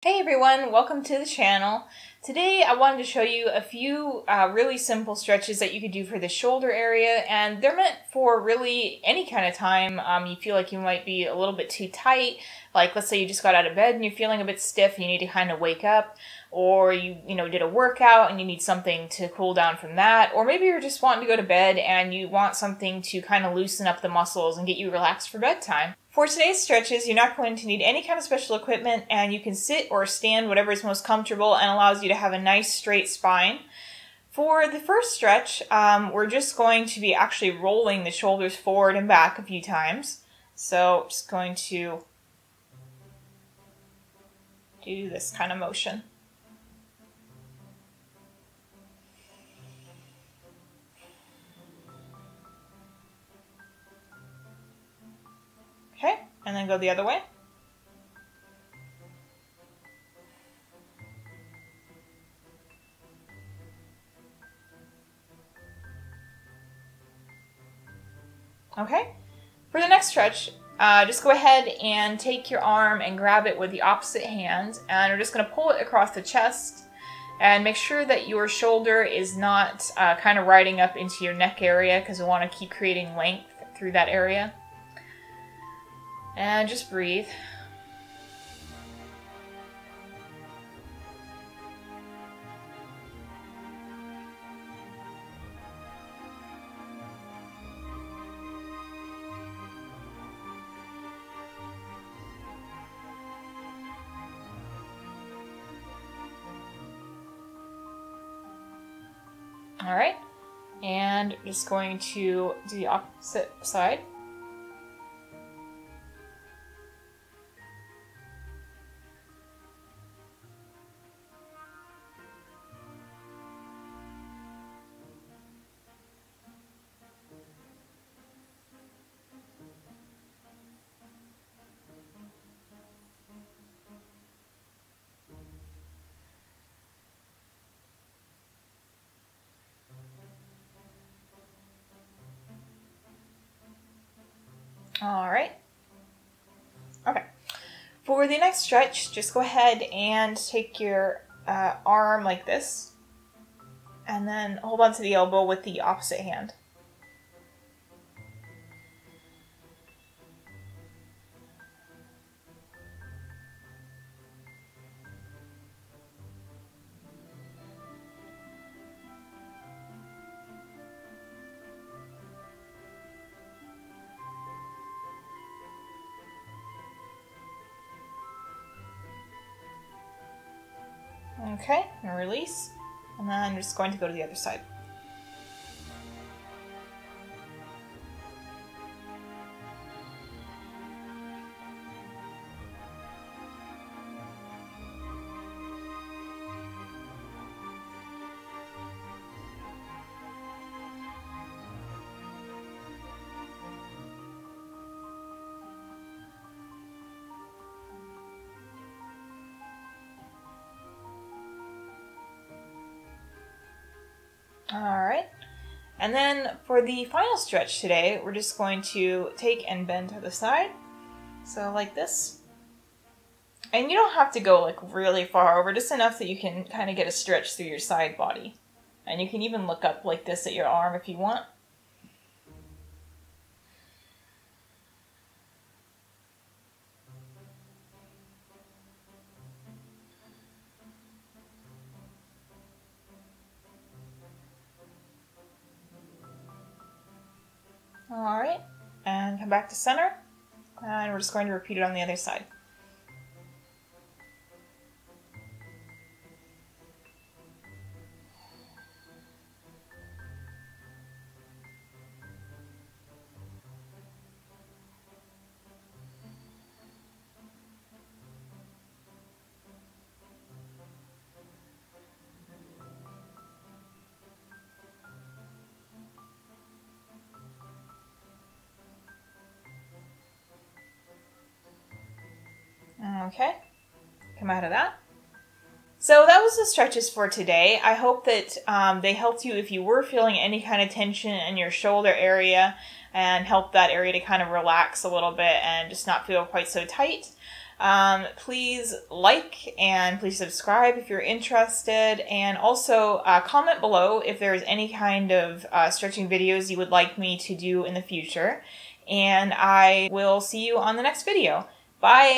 Hey everyone, welcome to the channel. Today I wanted to show you a few uh, really simple stretches that you could do for the shoulder area and they're meant for really any kind of time um, you feel like you might be a little bit too tight like let's say you just got out of bed and you're feeling a bit stiff and you need to kind of wake up or you you know did a workout and you need something to cool down from that or maybe you're just wanting to go to bed and you want something to kind of loosen up the muscles and get you relaxed for bedtime. For today's stretches, you're not going to need any kind of special equipment and you can sit or stand whatever is most comfortable and allows you to have a nice straight spine. For the first stretch, um, we're just going to be actually rolling the shoulders forward and back a few times. So just going to do this kind of motion. And then go the other way. Okay, for the next stretch, uh, just go ahead and take your arm and grab it with the opposite hand, and we're just going to pull it across the chest, and make sure that your shoulder is not uh, kind of riding up into your neck area, because we want to keep creating length through that area. And just breathe. All right, and just going to do the opposite side. All right. Okay. For the next stretch, just go ahead and take your uh, arm like this, and then hold on to the elbow with the opposite hand. Okay, and release. And then I'm just going to go to the other side. All right. And then for the final stretch today, we're just going to take and bend to the side. So like this. And you don't have to go like really far over, just enough that you can kind of get a stretch through your side body. And you can even look up like this at your arm if you want. And come back to center. And we're just going to repeat it on the other side. Okay, come out of that. So that was the stretches for today. I hope that um, they helped you if you were feeling any kind of tension in your shoulder area and help that area to kind of relax a little bit and just not feel quite so tight. Um, please like and please subscribe if you're interested and also uh, comment below if there's any kind of uh, stretching videos you would like me to do in the future. And I will see you on the next video. Bye!